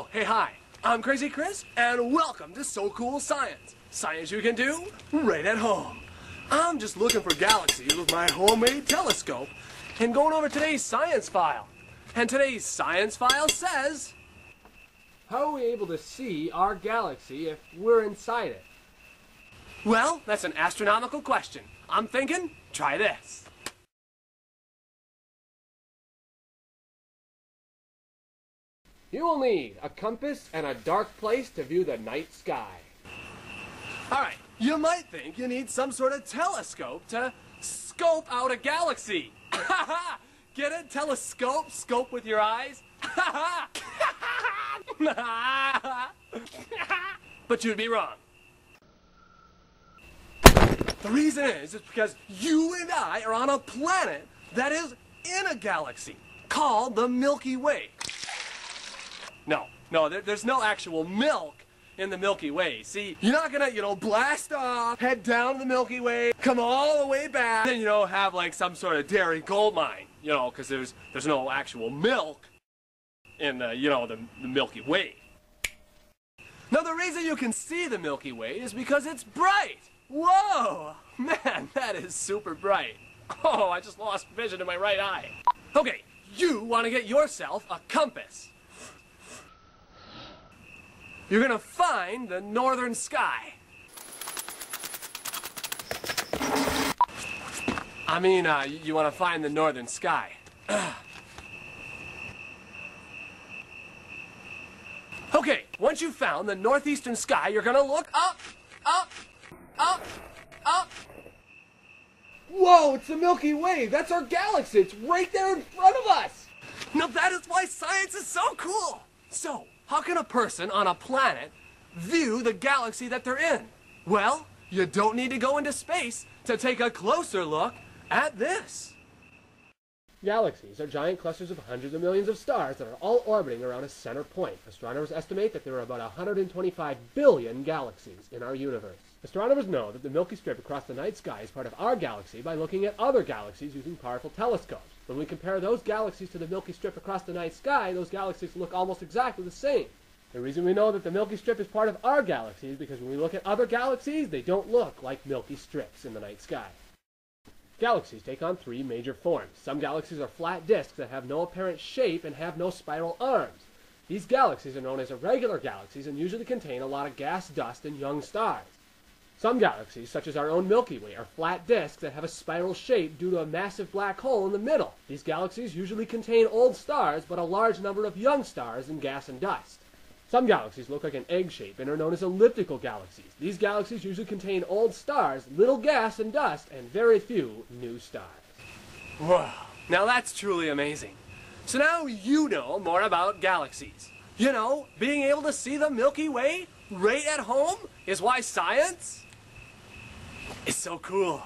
Oh, hey, hi. I'm Crazy Chris, and welcome to So Cool Science. Science you can do right at home. I'm just looking for galaxies with my homemade telescope and going over today's science file. And today's science file says... How are we able to see our galaxy if we're inside it? Well, that's an astronomical question. I'm thinking, try this. You will need a compass and a dark place to view the night sky. All right, you might think you need some sort of telescope to scope out a galaxy. Get it? Telescope? Scope with your eyes? but you'd be wrong. The reason is, is because you and I are on a planet that is in a galaxy called the Milky Way. No, no, there, there's no actual milk in the Milky Way. See, you're not gonna, you know, blast off, head down the Milky Way, come all the way back, then, you know, have like some sort of dairy gold mine, you know, because there's, there's no actual milk in the, you know, the, the Milky Way. Now, the reason you can see the Milky Way is because it's bright. Whoa! Man, that is super bright. Oh, I just lost vision in my right eye. Okay, you want to get yourself a compass. You're gonna find the northern sky. I mean, uh, you want to find the northern sky. okay, once you've found the northeastern sky, you're gonna look up, up, up, up. Whoa, it's the Milky Way! That's our galaxy! It's right there in front of us! Now that is why science is so cool! So, how can a person on a planet view the galaxy that they're in? Well, you don't need to go into space to take a closer look at this. Galaxies are giant clusters of hundreds of millions of stars that are all orbiting around a center point. Astronomers estimate that there are about 125 billion galaxies in our universe. Astronomers know that the Milky Strip across the night sky is part of our galaxy by looking at other galaxies using powerful telescopes. When we compare those galaxies to the Milky Strip across the night sky, those galaxies look almost exactly the same. The reason we know that the Milky Strip is part of our galaxy is because when we look at other galaxies, they don't look like Milky Strips in the night sky. Galaxies take on three major forms. Some galaxies are flat disks that have no apparent shape and have no spiral arms. These galaxies are known as irregular galaxies and usually contain a lot of gas, dust, and young stars. Some galaxies, such as our own Milky Way, are flat disks that have a spiral shape due to a massive black hole in the middle. These galaxies usually contain old stars, but a large number of young stars and gas and dust. Some galaxies look like an egg shape and are known as elliptical galaxies. These galaxies usually contain old stars, little gas and dust, and very few new stars. Wow, now that's truly amazing. So now you know more about galaxies. You know, being able to see the Milky Way right at home is why science is so cool.